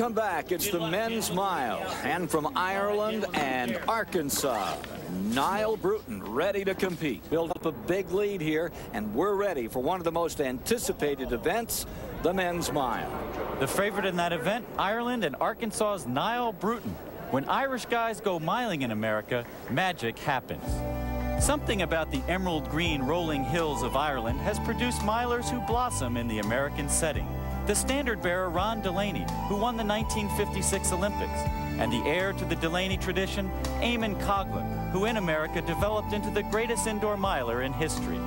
Welcome back. It's the men's mile. And from Ireland and Arkansas, Niall Bruton ready to compete. Build up a big lead here, and we're ready for one of the most anticipated events, the men's mile. The favorite in that event, Ireland and Arkansas's Niall Bruton. When Irish guys go miling in America, magic happens. Something about the emerald green rolling hills of Ireland has produced milers who blossom in the American setting. The standard bearer Ron Delany, who won the 1956 Olympics, and the heir to the Delany tradition, Eamonn Coghlan, who in America developed into the greatest indoor miler in history.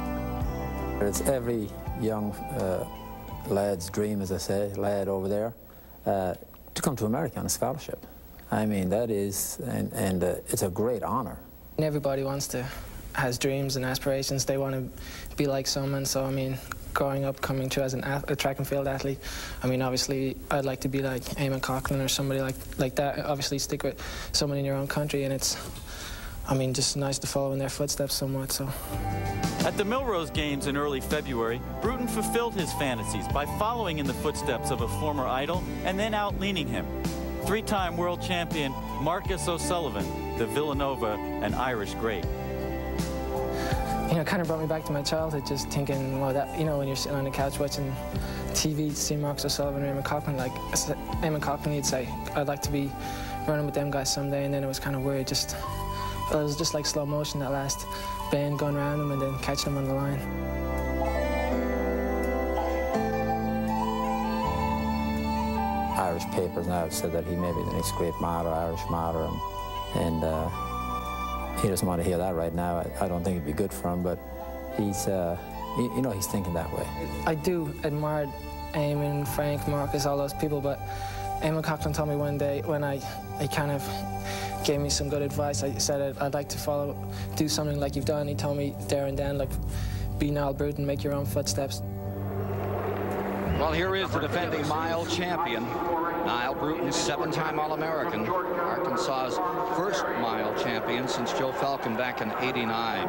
It's every young uh, lad's dream, as I say, lad over there, uh, to come to America on a scholarship. I mean, that is, and, and uh, it's a great honor. And everybody wants to, has dreams and aspirations. They want to be like someone. So, I mean, growing up, coming to as an a track and field athlete, I mean, obviously, I'd like to be like Eamonn Coghlan or somebody like, like that. Obviously, stick with someone in your own country, and it's, I mean, just nice to follow in their footsteps somewhat, so. At the Millrose Games in early February, Bruton fulfilled his fantasies by following in the footsteps of a former idol and then outleaning him three-time world champion Marcus O'Sullivan, the Villanova and Irish great. You know, kind of brought me back to my childhood, just thinking, well, that, you know, when you're sitting on the couch watching TV, see Marcus O'Sullivan Eamonn Coghlan, like, Eamonn Coghlan, you'd say, I'd like to be running with them guys someday, and then it was kind of weird, just, it was just like slow motion, that last bend going around them and then catching them on the line. Irish papers now said that he may be the next great martyr, Irish martyr, and, and uh, he doesn't want to hear that right now. I, I, don't think it'd be good for him, but he's, uh, he, you know, he's thinking that way. I do admire Eamonn, Frank, Marcus, all those people, but Eamonn Coghlan told me one day when I, I kind of gave me some good advice. I said I'd like to follow, do something like you've done. He told me there and then, like, be Niall Bruton, make your own footsteps. Well, here is the defending mile champion, Niall Bruton, seven-time All-American, Arkansas's first mile champion since Joe Falcon back in 89.